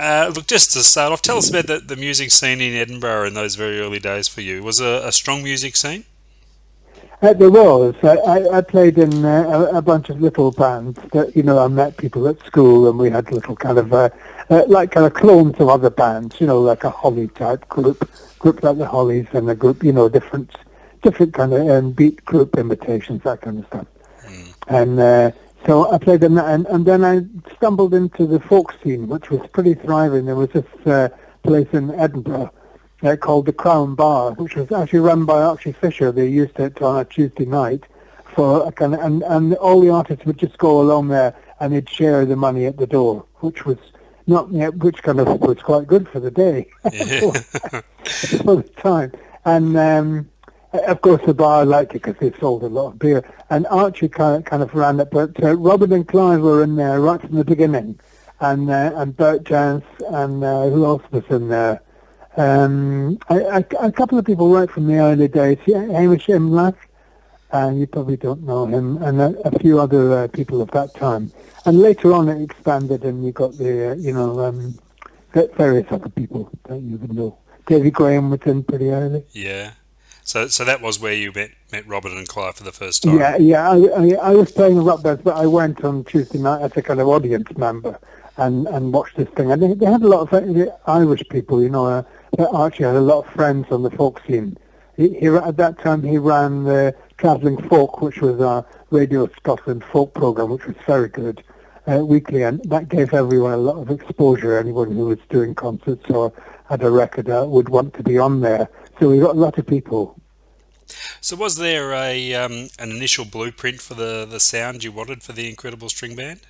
Uh, look, just to start off, tell us about the, the music scene in Edinburgh in those very early days for you. Was it a, a strong music scene? Uh, there was. I, I played in uh, a, a, bunch of little bands that, you know, I met people at school and we had little kind of, uh, uh, like kind of clones of other bands, you know, like a Holly type group, group like the Hollies and a group, you know, different, different kind of um, beat group imitations, that kind of stuff. Mm. And uh, so I played in that and, and then I stumbled into the folk scene, which was pretty thriving. There was this uh, place in Edinburgh uh, called the Crown Bar, which was actually run by Archie Fisher. They used it on a Tuesday night for a kind of, and, and all the artists would just go along there and they'd share the money at the door, which was not, yeah, which kind of was quite good for the day, yeah. for the time. And um, of course, the bar liked it because they sold a lot of beer. And Archie kind of, kind of ran it, but uh, Robert and Clive were in there right from the beginning, and uh, and Bert Jansch and uh, who else was in there? Um, I, I, a couple of people right from the early days. Yeah, Hamish Imlach, and uh, you probably don't know him, and a, a few other uh, people of that time. And later on, it expanded, and you got the, uh, you know, um, various other people that you would know. David Graham was in pretty early. Yeah. So, so that was where you met met Robert and Clive for the first time. Yeah, yeah. I, I, I was playing the rock but I went on Tuesday night as a kind of audience member and and watched this thing. And they, they had a lot of uh, Irish people, you know. Uh, Archie had a lot of friends on the folk scene. He, he at that time he ran the Travelling Folk, which was a Radio Scotland folk program, which was very good uh, weekly, and that gave everyone a lot of exposure. Anyone who was doing concerts or had a record out would want to be on there. So we've got a lot of people. So was there a um, an initial blueprint for the, the sound you wanted for the Incredible String Band?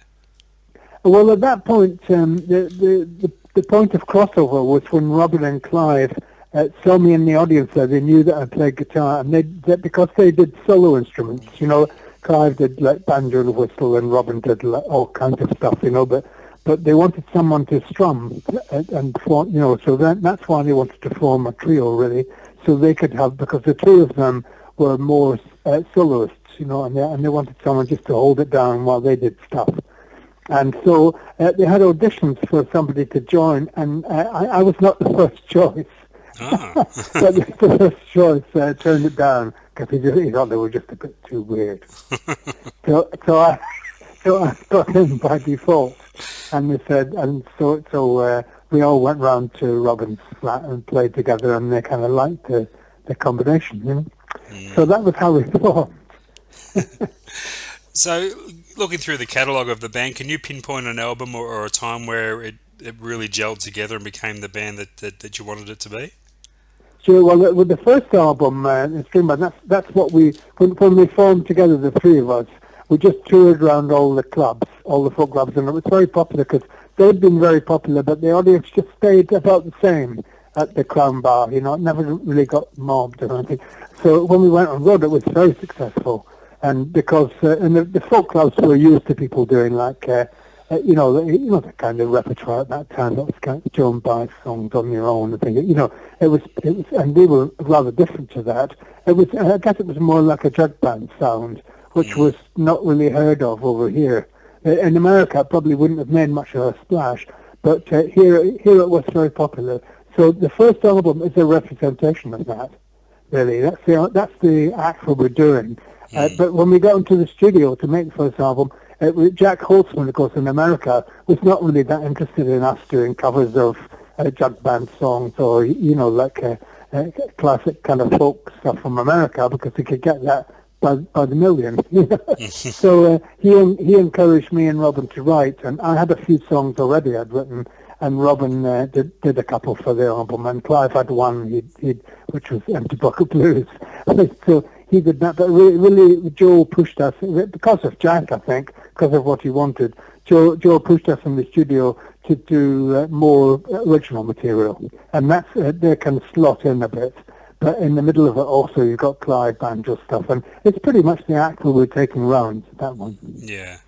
Well, at that point, um, the, the, the the point of crossover was when Robin and Clive uh, saw me in the audience there. They knew that I played guitar, and they, they because they did solo instruments. You know, Clive did like banjo and whistle, and Robin did like, all kinds of stuff. You know, but but they wanted someone to strum and, and form, you know, so that, that's why they wanted to form a trio really, so they could have because the two of them were more uh, soloists, you know, and they, and they wanted someone just to hold it down while they did stuff. And so uh, they had auditions for somebody to join, and uh, I, I was not the first choice. Ah. but the first choice uh, turned it down because he, he thought they were just a bit too weird. so, so I, so I got in by default, and we said, and so so uh, we all went round to Robin's flat and played together, and they kind of liked the the combination, you know. Mm. So that was how we formed. so looking through the catalogue of the band, can you pinpoint an album or, or a time where it, it really gelled together and became the band that, that, that you wanted it to be? Sure. Well, with the first album, uh, String that's that's what we when, when we formed together, the three of us, we just toured around all the clubs, all the folk clubs, and it was very popular because they'd been very popular, but the audience just stayed about the same at the Crown Bar. You know, it never really got mobbed or anything. So when we went on road, it was very successful and because uh, and the, the folk clubs were used to people doing like uh, uh, you know the, you know the kind of repertoire at that time that was kind of Joan Baez songs on your own and things you know it was it was and they were rather different to that it was I guess it was more like a jug band sound which was not really heard of over here. Uh, in America it probably wouldn't have made much of a splash but uh, here here it was very popular. So the first album is a representation of that really. That's the that's the act that we're doing. Uh, hmm. but when we got into the studio to make the first album, uh, Jac Holzman, of course, in America, was not really that interested in us doing covers of uh, jug band songs or, you know, like uh, uh, classic kind of folk stuff from America because he could get that by, by the million. so uh, he he encouraged me and Robin to write, and I had a few songs already I'd written, and Robin uh, did did a couple for the album, and Clive had one, he'd, he'd, which was Empty Bucket Blues. so he did that. But really, really, Joe pushed us because of Jac, I think, because of what he wanted. Joe Joe pushed us in the studio to do uh, more original material, and that's uh, they can slot in a bit. But in the middle of it, also you've got Clive banjo stuff, and it's pretty much the act we're taking round that one. Yeah.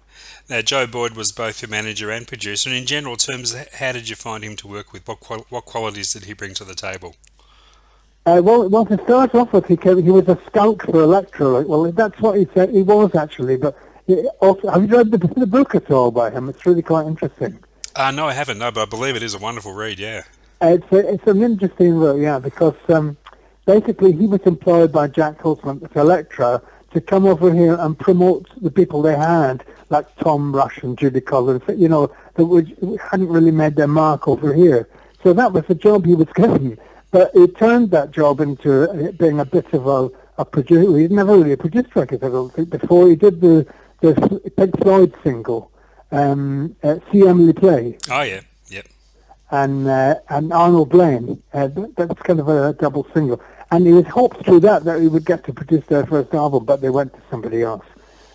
Now, Joe Boyd was both your manager and producer. And in general terms, how did you find him to work with? What, qual- what qualities did he bring to the table? Uh, well, well, to start off with, he, came, he was a scout for Elektra. Well, that's what he said. He was actually, but also, have you read the, the book at all by him? It's really quite interesting. Uh, no, I haven't. No, but I believe it is a wonderful read. Yeah. It's a, it's an interesting book, yeah, because um, basically he was employed by Jac Holzman at Elektra to come over here and promote the people they had, like Tom Rush and Judy Collins, you know, that would, hadn't really made their mark over here. So that was the job he was given. But he turned that job into uh, being a bit of a, a producer. He'd never really produced records, I don't think, before. He did the, the Pink Floyd single, um, uh, See Emily Play. Oh, yeah. Yep. And, uh, and Arnold Layne. Uh, that's kind of a double single. And he was hoped through that that he would get to produce their first album, but they went to somebody else.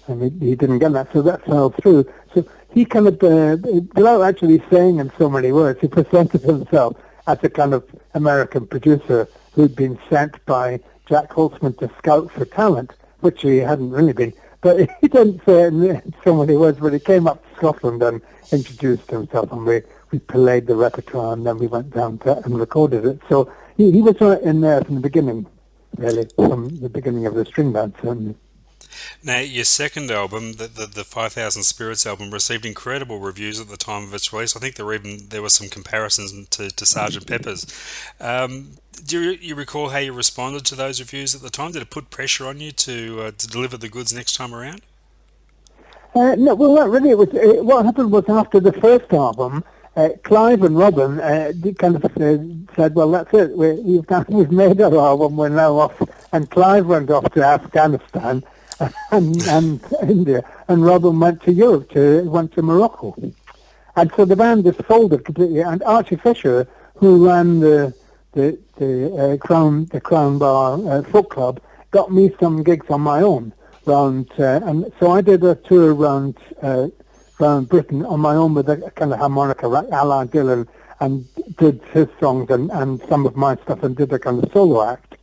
And he, he didn't get that, so that fell through. So he kind of, uh, without actually saying in so many words, he presented himself as a kind of American producer who'd been sent by Jac Holzman to scout for talent, which he hadn't really been. But he didn't say it in so many words, but he came up to Scotland and introduced himself, and we, we played the repertoire, and then we went down to, and recorded it. So he, he was right in there from the beginning, really, from the beginning of the string band, certainly. Now, your second album, the, the, the 5000 Spirits album, received incredible reviews at the time of its release. I think there were even there were some comparisons to, to Sergeant Pepper's. Um, do you, you, recall how you responded to those reviews at the time? Did it put pressure on you to uh, to deliver the goods next time around? Uh, no, well, not really. It was, uh, what happened was after the first album, uh, Clive and Robin uh, kind of uh, said, well, that's it. We, we've, done, we've made our album. We're now off. And Clive went off to Afghanistan and, and India. And Robin went to Europe, to, went to Morocco. And so the band just folded completely. And Archie Fisher, who ran the the, the uh, Crown the Crown Bar uh, Folk Club, got me some gigs on my own round. Uh, and so I did a tour around around Britain on my own with a, kind of harmonica, like Alan Dillon, and did his songs and, and some of my stuff and did a kind of solo act,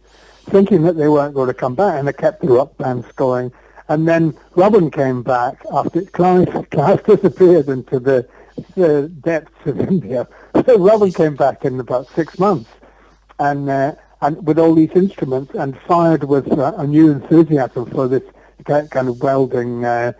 thinking that they weren't going to come back, and I kept the rock bands going. And then Robin came back after Clive, Clive disappeared into the, the depths of India. So Robin came back in about six months, and uh, and with all these instruments, and fired with uh, a new enthusiasm for this kind of welding. Uh,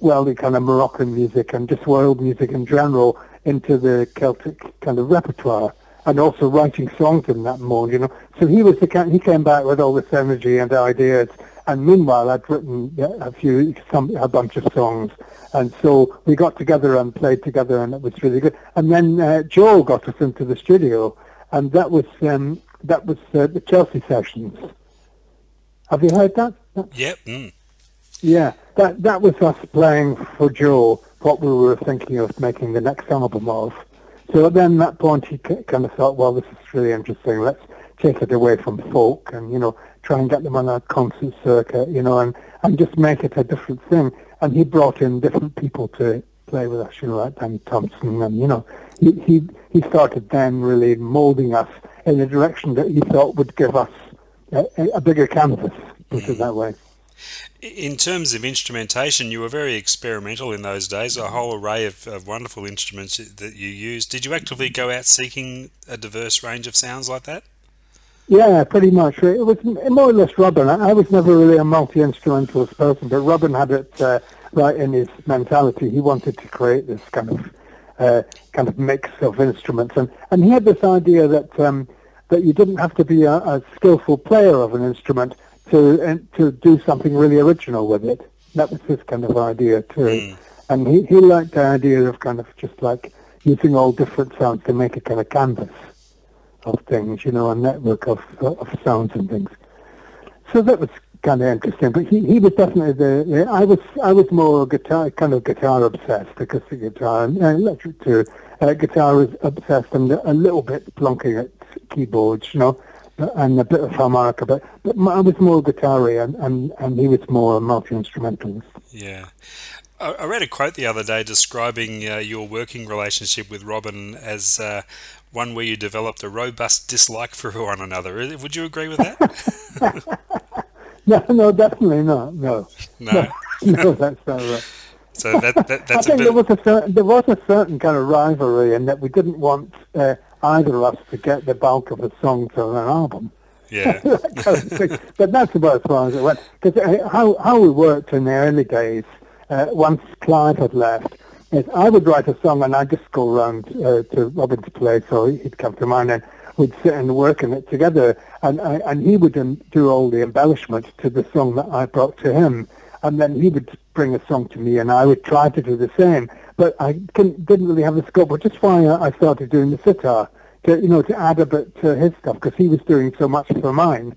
well, the kind of Moroccan music and just world music in general into the Celtic kind of repertoire and also writing songs in that mode, you know. So he was the he came back with all this energy and ideas, and meanwhile I'd written a few some a bunch of songs, and so we got together and played together, and it was really good. And then uh, Joe got us into the studio, and that was um, that was uh, the Chelsea sessions. Have you heard that? Yep. Mm. Yeah, that that was us playing for Joe what we were thinking of making the next album of. So then at that point he kind of thought, well, this is really interesting. Let's take it away from folk and you know try and get them on a concert circuit, you know, and and just make it a different thing. And he brought in different people to play with us, you know, like Danny Thompson, and you know, he he he started then really molding us in a direction that he thought would give us a, a bigger canvas, put it that way. In terms of instrumentation, you were very experimental in those days, a whole array of, of, wonderful instruments that you used. Did you actively go out seeking a diverse range of sounds like that? Yeah, pretty much. It was more or less Robin. I was never really a multi-instrumentalist person, but Robin had it uh, right in his mentality. He wanted to create this kind of uh, kind of mix of instruments, and, and he had this idea that um, that you didn't have to be a, a skillful player of an instrument to to do something really original with it. That was his kind of idea too, mm. and he he liked the idea of kind of just like using all different sounds to make a kind of canvas of things, you know, a network of of sounds and things. So that was kind of interesting. But he, he was definitely the. I was I was more guitar kind of guitar obsessed, acoustic guitar and electric too. Uh, guitar was obsessed and a little bit plonking at keyboards, you know and a bit of harmonica, but, but I was more guitar and, and, and he was more multi-instrumentalist. Yeah. I read a quote the other day describing uh, your working relationship with Robin as uh, one where you developed a robust dislike for one another. Would you agree with that? no, no, definitely not. No, no, no, that's not right. So that, that that's I think bit... there was a certain, there was a certain kind of rivalry in that we didn't want uh, either of us to get the bulk of the songs on an album. Yeah. but that's about as far as it went. Because uh, how, how we worked in the early days, uh, once Clive had left, is I would write a song and I'd just go around uh, to Robin's place or he'd come to mine and we'd sit and work on it together and, I, and he would um, do all the embellishment to the song that I brought to him and then he would bring a song to me and I would try to do the same. But I didn't really have the scope, which is why I started doing the sitar, to, you know, to add a bit to his stuff, because he was doing so much for mine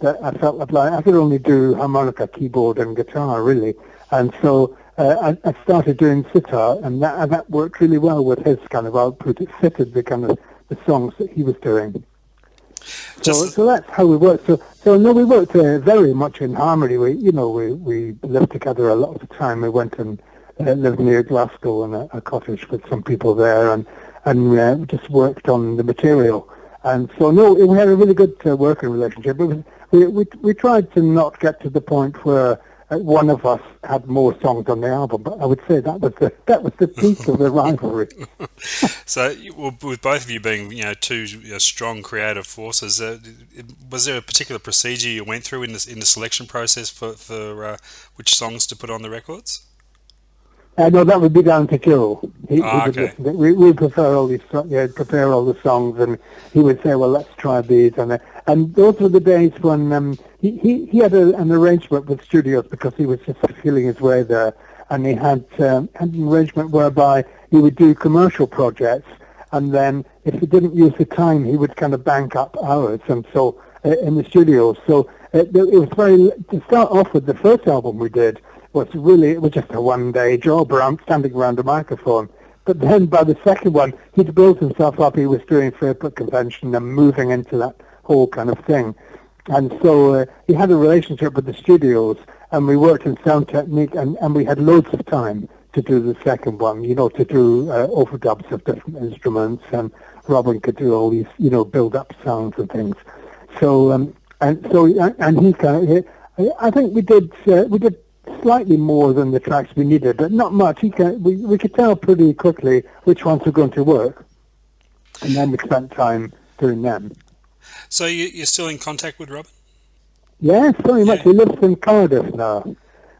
that I felt like I could only do harmonica, keyboard, and guitar, really. And so uh, I, I, started doing sitar, and that, and that worked really well with his kind of output. It fitted the kind of the songs that he was doing. So, so that's how we worked. So, so no, we worked uh, very much in harmony. We, you know, we we lived together a lot of the time. We went and uh, lived near Glasgow in a, a, cottage with some people there, and and uh, just worked on the material. And so, no, we had a really good uh, working relationship. We, we we tried to not get to the point where one of us had more songs on the album, but I would say that was the that was the peak of the rivalry. so, well, with both of you being you know two you know, strong creative forces, uh, was there a particular procedure you went through in the in the selection process for for uh, which songs to put on the records? Uh, no, that would be down to Joe. He, he okay. we we prefer all these yeah, prepare all the songs, and he would say, "Well, let's try these." And uh, and those were the days when um, he he he had a, an arrangement with studios because he was just feeling his way there, and he had um, had an arrangement whereby he would do commercial projects, and then if he didn't use the time, he would kind of bank up hours, and so uh, in the studios. So it, it was very to start off with the first album we did was really, it was just a one-day job around standing around a microphone. But then by the second one, he'd built himself up. He was doing Fairport Convention and moving into that whole kind of thing. And so uh, he had a relationship with the studios, and we worked in sound technique, and, and we had loads of time to do the second one, you know, to do uh, overdubs of different instruments, and Robin could do all these, you know, build-up sounds and things. So, um, and so, and he kind of, I think we did, uh, we did slightly more than the tracks we needed, but not much. He Can, we, we could tell pretty quickly which ones were going to work, and then we spent time doing them. So you, are still in contact with Robin? Yes, very much. Yeah. He lives in Cardiff now,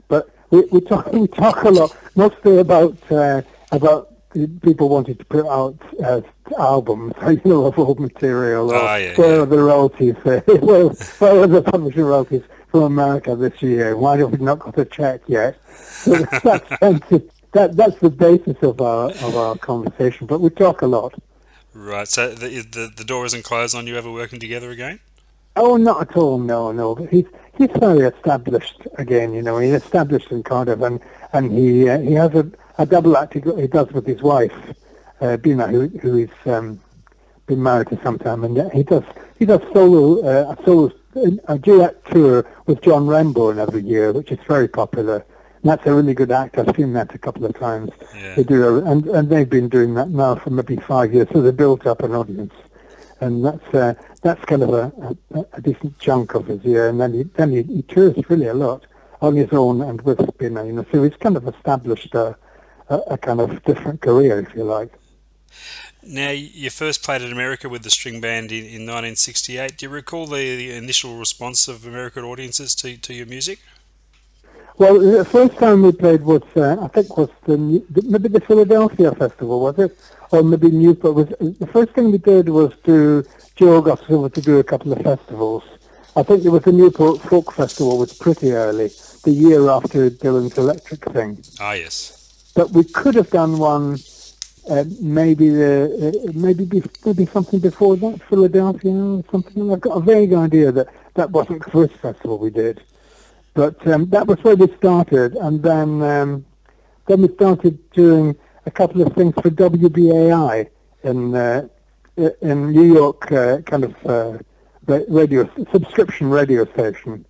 but we, we talk we talk a lot, mostly about uh, about people wanting to put out uh, albums, you know, of old material, or ah, yeah, where yeah. are the royalties? Uh, well, where are the publishing royalties? from America this year. Why have we not got a check yet? So that's, that, that's the basis of our of our conversation. But we talk a lot. Right. So the the, the door isn't closed on you ever working together again? Oh, not at all. No, no. He's he's very established again. You know, he's established in Cardiff, and and he uh, he has a, a double act he, he does with his wife, uh, Bina, who who is um, been married for some time, and he does he does solo uh, a solo a duet tour with John Renbourn every year, which is very popular. That's a really good act. I've seen that a couple of times. Yeah. They do, and and they've been doing that now for maybe five years, so they built up an audience, and that's uh, that's kind of a, a, a decent chunk of his year. And then he then he, he tours really a lot on his own and with Spinner, you know. So he's kind of established a, a, a kind of different career, if you like. Now, you first played in America with the string band in, in 1968. Do you recall the, the initial response of American audiences to, to your music? Well, the first time we played was, uh, I think, was the maybe the Philadelphia Festival, was it? Or maybe Newport. Was the first thing we did was to Joe got us over to do a couple of festivals. I think it was the Newport Folk Festival was pretty early, the year after Dylan's Electric thing. Ah, yes. But we could have done one uh, maybe the uh, maybe be, maybe something before that, Philadelphia or something. I've got a vague idea that that wasn't the first festival we did, but um, that was where we started, and then um, then we started doing a couple of things for WBAI in uh, in New York, uh, kind of uh, radio subscription radio station.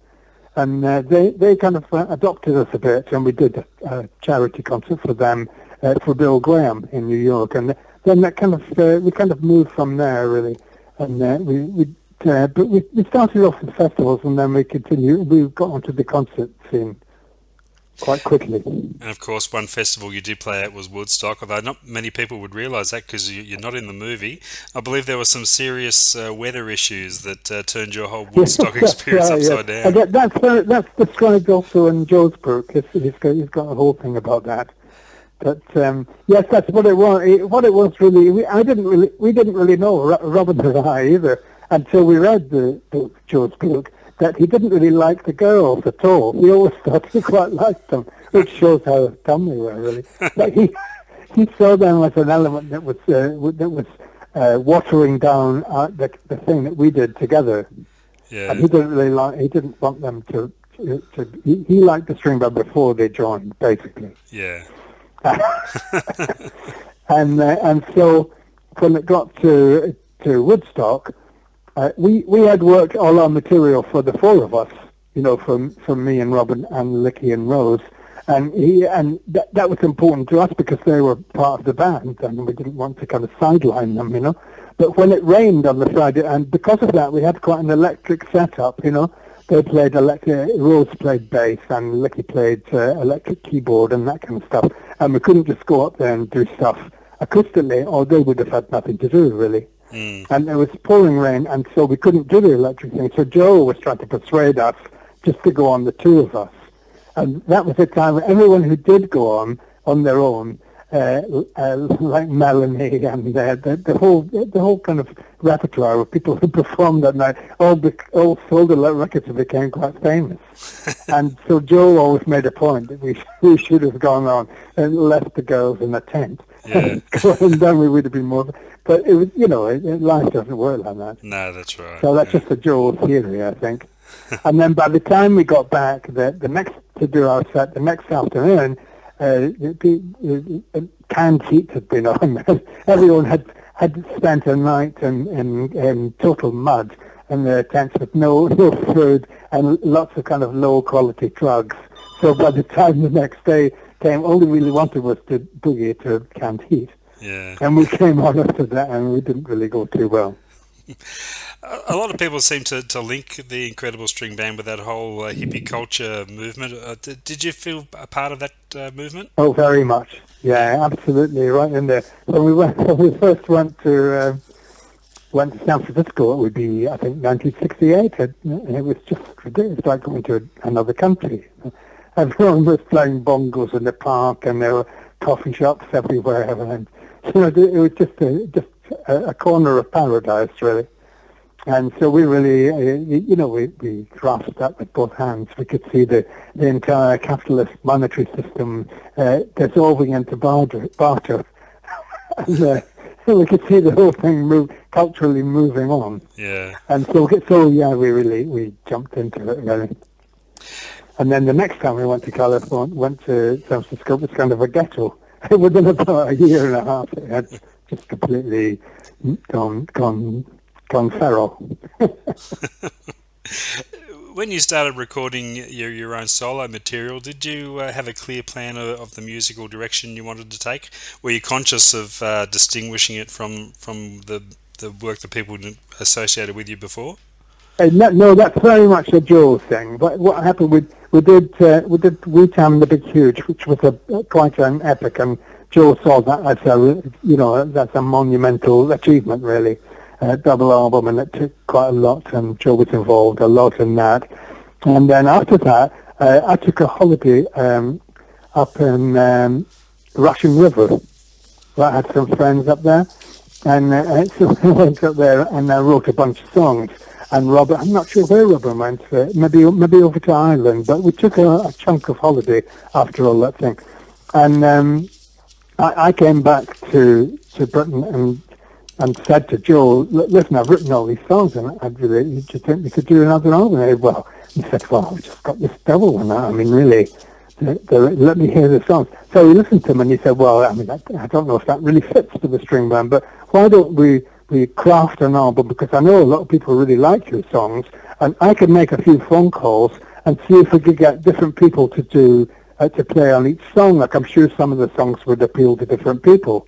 And uh, they they kind of adopted us a bit, and we did a charity concert for them uh, for Bill Graham in New York, and then that kind of uh, we kind of moved from there really, and uh, we we uh, but we, we started off with festivals, and then we continued. We got onto the concert scene quite quickly. And of course, one festival you did play at was Woodstock, although not many people would realise that because you, are not in the movie. I believe there were some serious uh, weather issues that uh, turned your whole Woodstock experience right, upside down. That, that's uh, that's described also in Joe's book. He's, he's got he's got a whole thing about that. But um, yes, that's what it was. It, what it was really, we, I didn't really, we didn't really know, Robin and I either, until we read the book, Joe's book, that he didn't really like the girls at all. He always thought he quite liked them, which shows how dumb they were, really. but he he saw them as an element that was uh, that was uh, watering down uh, the the thing that we did together. Yeah. And he didn't really like. He didn't want them to. to, to he, he liked the string band before they joined, basically. Yeah. and uh, and so when it got to to Woodstock, uh, we we had worked all our material for the four of us, you know, from from me and Robin and Licky and Rose, and he and that that was important to us because they were part of the band, and we didn't want to kind of sideline them, you know. But when it rained on the Friday, and because of that, we had quite an electric setup, you know. They played electric, Rose played bass, and Licky played uh, electric keyboard and that kind of stuff. And we couldn't just go up there and do stuff acoustically, or they would have had nothing to do, really. Mm. And it was pouring rain, and so we couldn't do the electric thing. So Joe was trying to persuade us just to go on the two of us. And that was the time when everyone who did go on on their own uh, uh, like Melanie and uh, the, the whole the whole kind of repertoire of people who performed that night all be, all sold of records and became quite famous. and so Joe always made a point that we we should have gone on and left the girls in the tent. Yeah. and then we would have been more. But it was, you know, it, it, life doesn't work like that. No, that's right. So that's yeah. just a Joe theory, I think. and then by the time we got back, the the next to do our set, the next afternoon, uh, the, the, canned heat had been on. Everyone had had spent a night in, in, in total mud in their tents with no no food and lots of kind of low quality drugs. So by the time the next day came, all they really wanted was to boogie to canned heat. Yeah. And we came on after that, and we didn't really go too well. a lot of people seem to, to link the Incredible String Band with that whole uh, hippie culture movement. Uh, did, did, you feel a part of that uh, movement? Oh, very much. Yeah, absolutely, right in there. When we went, when we first went to uh, went to San Francisco, it would be I think 1968. It, it was just ridiculous, like going to another country. Everyone was playing bongos in the park, and there were coffee shops everywhere, and you know, it was just a, just a, a corner of paradise, really. And so we really, uh, you know, we, we grasped that with both hands. We could see the, the entire capitalist monetary system uh, dissolving into barter. barter. and uh, we could see the whole thing move, culturally moving on. Yeah. And so, so yeah, we really, we jumped into it, really. And then the next time we went to California, went to San Francisco, it was kind of a ghetto. Within about a year and a half, it had just completely gone, gone gone feral. when you started recording your, your own solo material, did you uh, have a clear plan of, of, the musical direction you wanted to take? Were you conscious of uh, distinguishing it from, from the, the work that people associated with you before? Uh, no, no, that's very much a Joe thing. But what happened, we, we did uh, we did Wee Tam the Big Huge, which was a, quite an epic, and Joe saw that as a you know that's a monumental achievement, really uh, double album, and it took quite a lot, and Joe was involved a lot in that. And then after that, uh, I took a holiday um, up in um, Russian River. I had some friends up there, and uh, so I went up there and I wrote a bunch of songs. And Robert, I'm not sure where Robert went, uh, maybe maybe over to Ireland, but we took a, a chunk of holiday after all that thing. And um, I, I came back to to Britain and and said to Joe, listen, I've written all these songs and I'd really, do you think we could do another album? And he, well, he said, well, I've just got this double one out. I mean, really, the, the, let me hear the songs. So he listened to them and he said, well, I mean, I, I don't know if that really fits to the string band, but why don't we, we craft an album? Because I know a lot of people really like your songs and I could make a few phone calls and see if we could get different people to do, uh, to play on each song. Like I'm sure some of the songs would appeal to different people.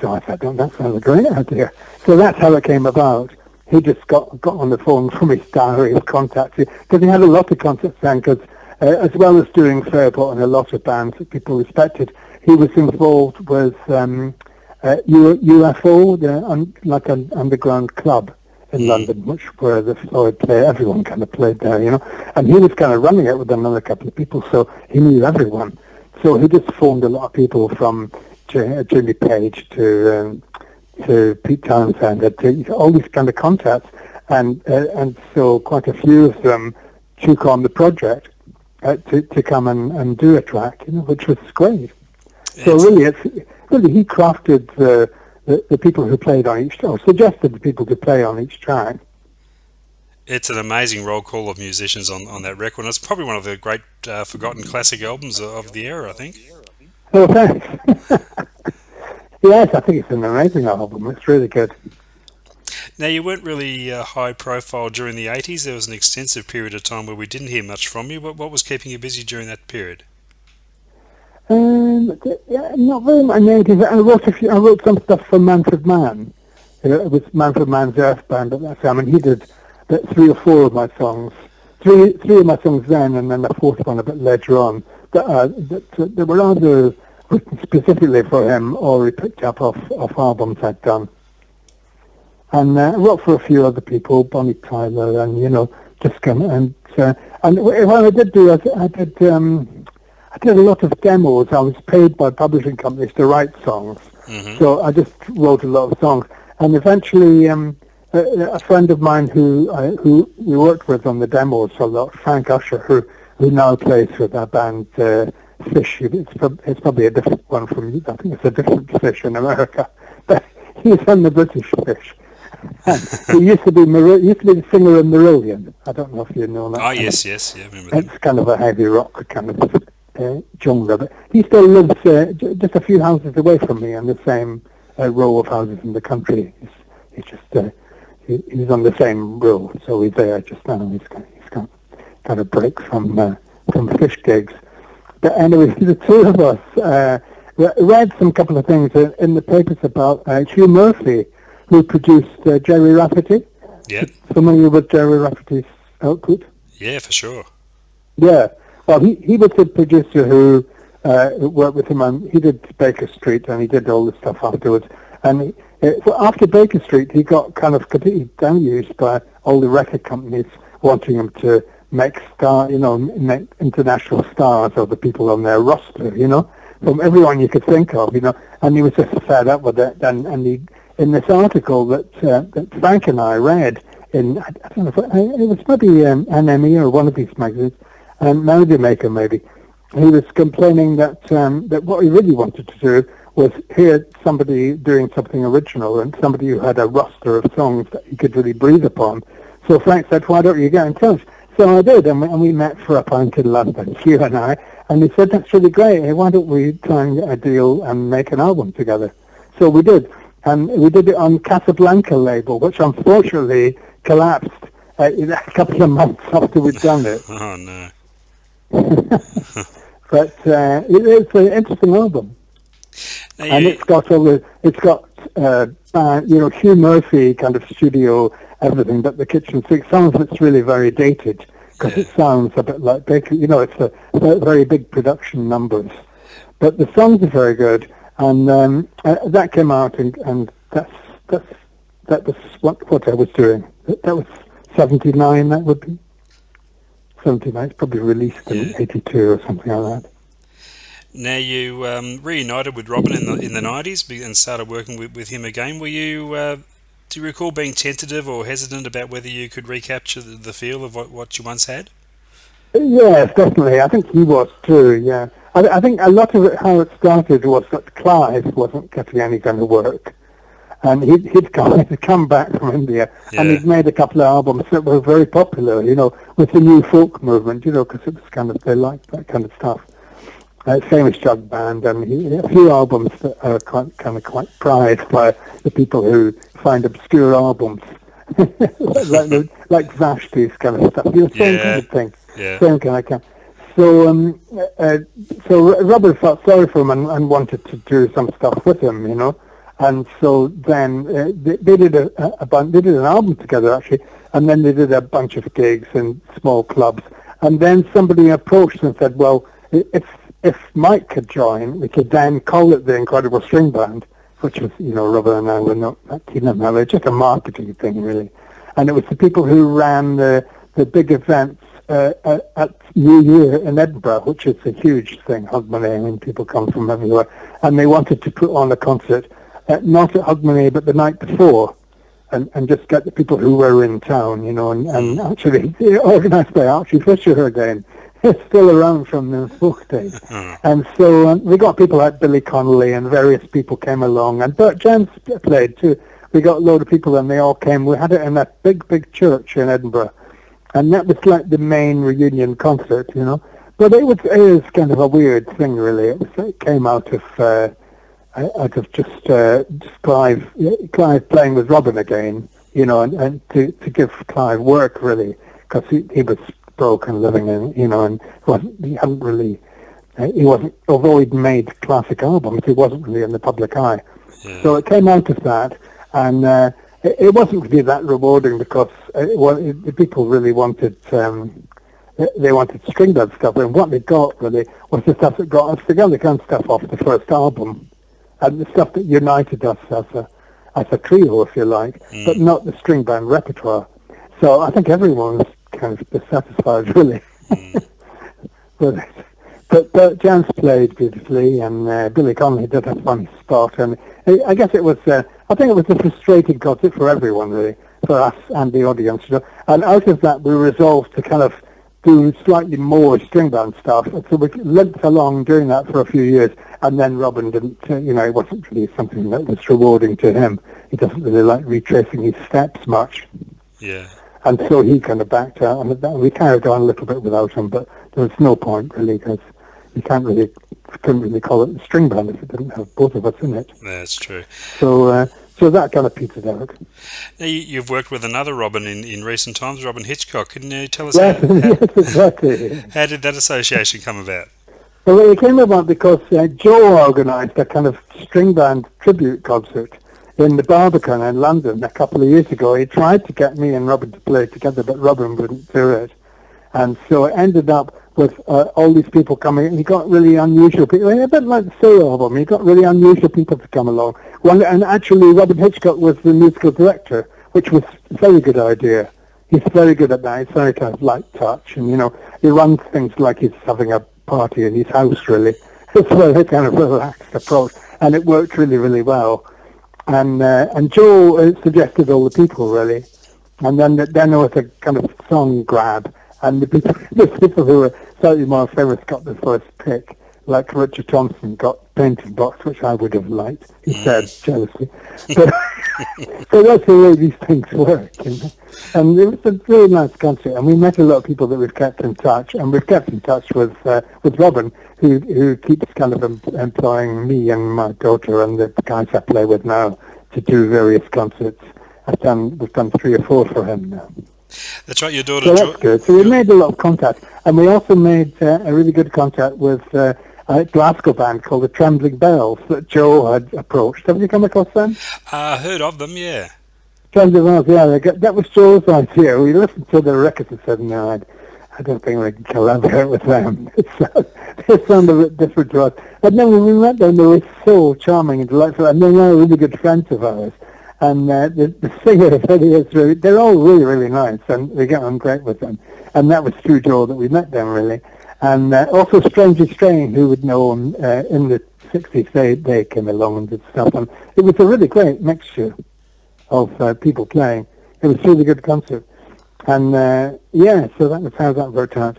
So I said, oh, that sounds a great idea. So that's how it came about. He just got got on the phone from his diary and contacted, because he had a lot of contacts then, because uh, as well as doing Fairport and a lot of bands that people respected, he was involved with um, uh, UFO, the, un, like an underground club in mm. London, which where the Floyd play, everyone kind of played there, you know. And he was kind of running it with another couple of people, so he knew everyone. so he just phoned a lot of people from Jimmy Page to um, to Pete Townshend, to all these kind of contacts, and uh, and so quite a few of them took on the project uh, to to come and, and do a track, you know, which was great. So really, it's really he crafted the, the, the people who played on each or suggested the people to play on each track. It's an amazing roll call of musicians on, on that record. And it's probably one of the great uh, forgotten classic albums of the era, I think. Oh, thanks. yes, I think it's an amazing album. It's really good. Now, you weren't really uh, high profile during the 80s. There was an extensive period of time where we didn't hear much from you. What, what was keeping you busy during that period? Um, yeah, not very much. I wrote a few, I wrote some stuff for Manfred Mann. It was Manfred Mann's Earth Band at that time, and he did three or four of my songs. Three, three of my songs then, and then the fourth one a bit later on. That, uh, that, uh, that were either written specifically for him or he picked up off, off albums I'd done. And uh, wrote for a few other people, Bonnie Tyler, and you know, just come and uh, and what I did do, I, I did um, I did a lot of demos. I was paid by publishing companies to write songs, mm-hmm. so I just wrote a lot of songs. And eventually, um, a, a, friend of mine who I, who we worked with on the demos a lot, Frank Usher, who who now plays with our band uh, Fish. It's, it's probably a different one from you. I think it's a different Fish in America, but he's from the British Fish. he used to be Mar- used to be the singer of Marillion. I don't know if you know that. Oh yes, yes, yeah, It's kind of a heavy rock kind of uh, genre, but he still lives uh, j- just a few houses away from me in the same uh, row of houses in the country. He's, he's just uh, he, he's on the same row, so he's there just now. He's he's got kind of break from uh, from fish gigs. But anyway, the two of us uh, read some couple of things in the papers about uh, Hugh Murphy, who produced uh, Gerry Rafferty. Yeah. Familiar with Gerry Rafferty's output? Yeah, for sure. Yeah. Well, he, he was the producer who uh, worked with him on, he did Baker Street and he did all the stuff afterwards. And he, uh, after Baker Street, he got kind of completely downused by all the record companies wanting him to make star, you know, make international stars of the people on their roster, you know, from everyone you could think of, you know. And he was just fed up with it. And, and he, in this article that, uh, that Frank and I read in, I, don't know, if, it was maybe um, NME or one of these magazines, and Melody Maker maybe. He was complaining that um, that what he really wanted to do was hear somebody doing something original and somebody who had a roster of songs that he could really breathe upon. So Frank said, "Why don't you get in touch?" So I did, and we, and we met for a pint in London, Hugh and I, and he said, "That's really great. Hey, why don't we try and get a deal and make an album together?" So we did, and we did it on Casablanca label, which unfortunately collapsed uh, a couple of months after we'd done it. oh no. but uh, it, it's an interesting album, and it's got all the it's got uh, uh, you know Hugh Murphy kind of studio everything, but the kitchen sink. Some of it's really very dated because yeah. it sounds a bit like Baker. You know, it's a, very big production numbers, but the songs are very good, and um, uh, that came out, and, and that's that's that was what what I was doing. That was seventy nine. That would be. 79. It's probably released in yeah. 82 or something like that. Now you um, reunited with Robin in the in the 90s and started working with, with him again. Were you uh, do you recall being tentative or hesitant about whether you could recapture the, the feel of what, what you once had? Yes, definitely. I think he was too. Yeah, I, I think a lot of it, how it started was that Clive wasn't getting any kind of work, and he'd, he'd, come, he'd come back from India yeah. and he'd made a couple of albums that were very popular, you know, with the new folk movement, you know, because it was kind of, they liked that kind of stuff. Uh, famous jug band, and he, a few albums that are quite, kind of quite prized by the people who find obscure albums, like, like Vashti's kind of stuff. You know, same yeah. kind of thing. Yeah. Same kind of thing. So, um, uh, so Robert felt sorry for him and, and wanted to do some stuff with him, you know. And so then uh, they, they, did a, a, a they did an album together actually, and then they did a bunch of gigs in small clubs. And then somebody approached and said, "Well, if if Mike could join, we could then call it the Incredible String Band, which was you know Robert and I were not that keen on Just a marketing thing really, and it was the people who ran the the big events uh, at, at New Year in Edinburgh, which is a huge thing, Hogmanay. I mean, people come from everywhere, and they wanted to put on a concert, uh, not at Hogmanay, but the night before, and, and just get the people who were in town, you know, and, and actually organised by Archie Fisher again. It's still around from the folk days. Mm. And so um, we got people like Billy Connolly and various people came along, and Bert Jansch played too. We got a load of people and they all came. We had it in that big, big church in Edinburgh. And that was like the main reunion concert, you know. But it was, it was kind of a weird thing, really. It, was, it came out of uh, out of just uh, just Clive Clive playing with Robin again, you know, and, and to to give Clive work really, because he he was broke and living in, you know, and wasn't he hadn't really uh, he wasn't although he'd made classic albums, he wasn't really in the public eye. Yeah. So it came out of that, and uh, it, it wasn't really that rewarding because it, well, it, the people really wanted. Um, they- wanted string band stuff, and what they got really was the stuff that got us together, the kind of stuff off the first album, and the stuff that united us as a as a trio, if you like, but not the string band repertoire. So I think everyone was kind of dissatisfied, really. with it. But, but Jansch played beautifully, and uh, Billy Connolly did a funny spot, and I, I guess it was. Uh, I think it was a frustrating concert for everyone, really, for us and the audience. You know? And out of that, we resolved to kind of do slightly more string band stuff. So we limped along doing that for a few years, and then Robin didn't. Uh, you know, it wasn't really something that was rewarding to him. He doesn't really like retracing his steps much. Yeah. And so he kind of backed out, and that- we carried on a little bit without him, but there was no point really, because you can't really, couldn't really call it a string band if it didn't have both of us in it. That's true. So, uh, so that kind of petered out. Now, you, you've worked with another Robin in, in recent times, Robyn Hitchcock. Can you tell us Yes, how, how, yes, exactly. how did that association come about? Well, it came about because uh, Joe organised a kind of string band tribute concert in the Barbican in London a couple of years ago. He tried to get me and Robin to play together, but Robin wouldn't do it. And so it ended up with uh, all these people coming, and he got really unusual people, a bit like the Soul album. He got really unusual people to come along. One, and actually, Robyn Hitchcock was the musical director, which was a very good idea. He's very good at that. He's very kind of light touch, and you know, he runs things like he's having a party in his house. Really, it's a very kind of relaxed approach, and it worked really, really well. And uh, and Joe uh, suggested all the people really, and then then there was a kind of song grab, and the people the people who were slightly more famous got the first pick. Like Richard Thompson got painting box, which I would have liked. He said jealously. So, so that's the way these things work. You know? And it was a really nice concert, and we met a lot of people that we've kept in touch, and we've kept in touch with uh, with Robin, who who keeps kind of em- employing me and my daughter and the guys I play with now to do various concerts. I've done we've done three or four for him now. That's right, your daughter. So Jo- that's good. So we made a lot of contact, and we also made uh, a really good contact with uh, a Glasgow band called the Trembling Bells that Joe had approached. Haven't you come across them? uh, heard of them, yeah. Trembling Bells, yeah. Got, that was Joe's idea. We listened to the records and said, no, I, I don't think we can collaborate with them. Uh, they sound a bit different to us. And then when we met them, they were so charming and delightful, and they're now really good friends of ours. And uh, the, the singer, Eddie, is really, they're all really, really nice, and we get on great with them. And that was through Joe that we met them, really. And uh, also Strangely Strange, who would know them uh, in the 60s, they, they came along and did stuff. And it was a really great mixture of uh, people playing. It was a really good concert. And uh, yeah, so that was how that worked out.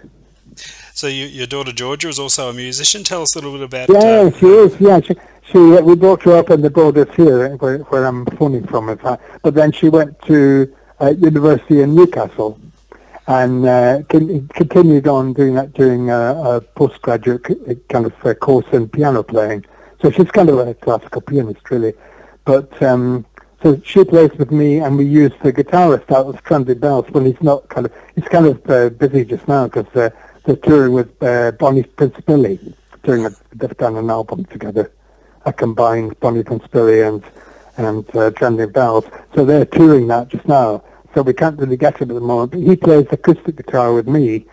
So you, your daughter Georgia is also a musician. Tell us a little bit about. Yeah, uh, she is. Yeah, she, she uh, we brought her up in the borders here, where, where I'm phoning from. In fact, but then she went to uh, university in Newcastle, and uh, con- continued on doing that, doing a, a postgraduate kind of uh, course in piano playing. So she's kind of a classical pianist, really. But um, so she plays with me, and we use the guitarist out of Trembling Bells when he's not kind of he's kind of uh, busy just now because uh, they're touring with uh, Bonnie Prince Billy, doing a, they've done an album together, a combined Bonnie Prince Billy and and uh, Trembling Bells. So they're touring that just now. So we can't really get him at the moment. But he plays acoustic guitar with me,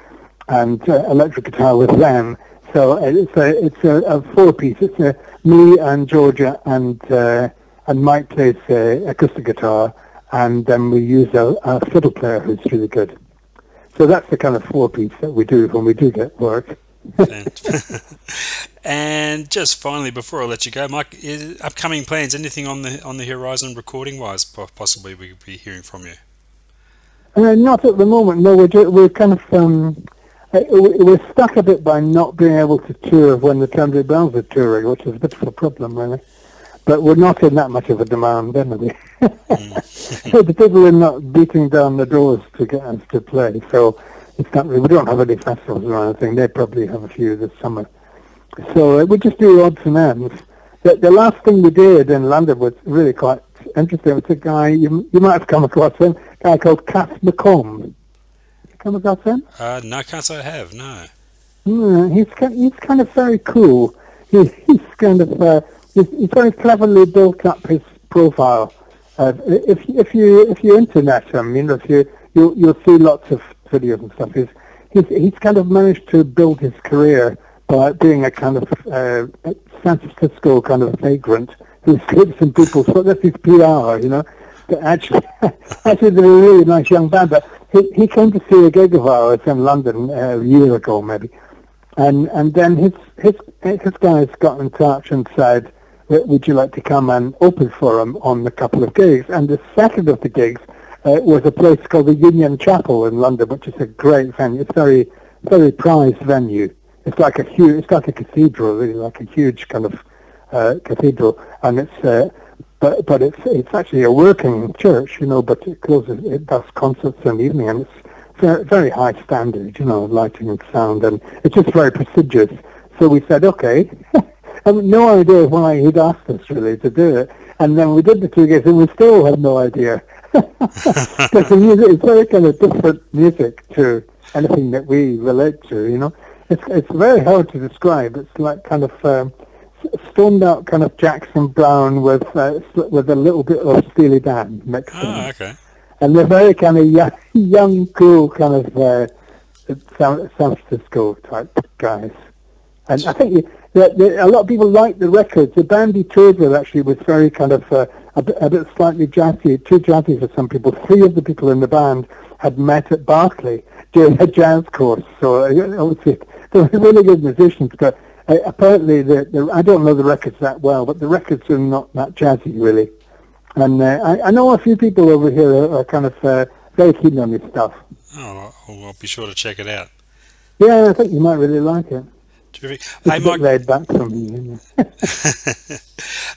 and uh, electric guitar with them. So it's a it's a, a four piece. It's a, me and Georgia and uh, and Mike plays uh, acoustic guitar, and then we use a, a fiddle player who's really good. So that's the kind of four piece that we do when we do get work. and just finally, before I let you go, Mike, upcoming plans? Anything on the on the horizon, recording wise? Possibly we could be hearing from you. Uh, not at the moment. No, we're we're kind of um, uh, we're stuck a bit by not being able to tour when the Cranberry Browns are touring, which is a bit of a problem, really. But we're not in that much of a demand anyway. so the people are not beating down the doors to get us to play, so it's not really, we don't have any festivals or anything. They probably have a few this summer. So uh, we just do odds and ends. The, the last thing we did in London was really quite interesting. It was a guy, you, you might have come across him, guy called Cass McCombs come across him? Uh, no, can't say I have. No. Mm, he's kind, he's kind of very cool. He's he's kind of uh, he's, he's very cleverly built up his profile. Uh, if if you if you internet him, you know, if you you you'll see lots of videos and stuff. He's he's he's kind of managed to build his career by being a kind of uh, San Francisco kind of vagrant who sleeps in people's. So that's his PR, you know. But actually, actually, they're a really nice young band. But he, he came to see a gig of ours in London uh, a year ago, maybe, and and then his his his guys got in touch and said, "Would you like to come and open for him on a couple of gigs?" And the second of the gigs uh, was a place called the Union Chapel in London, which is a great venue. It's very very prized venue. It's like a huge, it's like a cathedral, really, like a huge kind of uh, cathedral, and it's uh, but but it's it's actually a working church, you know. But it closes, it does concerts in the evening, and it's very, very high standard, you know, lighting and sound, and it's just very prestigious. So we said, okay. I no idea why he'd asked us really to do it, and then we did the two gigs, and we still had no idea because the music is very kind of different music to anything that we relate to, you know. It's it's very hard to describe. It's like kind of um, stoned out kind of Jackson Browne with uh, with a little bit of Steely Dan mixed oh, in. okay. And they're very kind of young, young cool kind of uh, San, San Francisco type guys. And I think that a lot of people like the records. The band he toured with actually was very kind of uh, a, bit, a bit slightly jazzy, too jazzy for some people. Three of the people in the band had met at Berklee during a jazz course, so uh, obviously they were really good musicians. But uh, apparently, the, the, I don't know the records that well, but the records are not that jazzy, really. And uh, I, I, know a few people over here are, are kind of uh, very keen on this stuff. Oh, I'll, I'll, be sure to check it out. Yeah, I think you might really like it. Terrific. Hey, Mike. Laid back from you.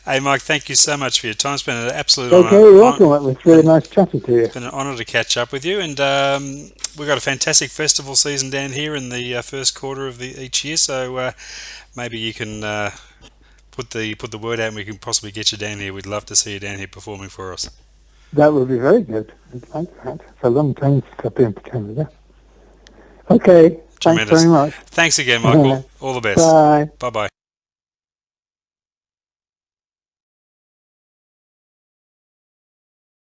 hey, Mike. Thank you so much for your time. It's been an absolute okay, honour. Okay, you're welcome. It was really nice chatting to you. It's been an honour to catch up with you, and um, we've got a fantastic festival season down here in the uh, first quarter of the, each year. So uh, maybe you can uh, put the put the word out, and we can possibly get you down here. We'd love to see you down here performing for us. That would be very good. I'd like that. It's a long time since I've been to Canada. Okay. Tremendous. Thanks very much. Thanks again, Michael. All the best. Bye. Bye bye.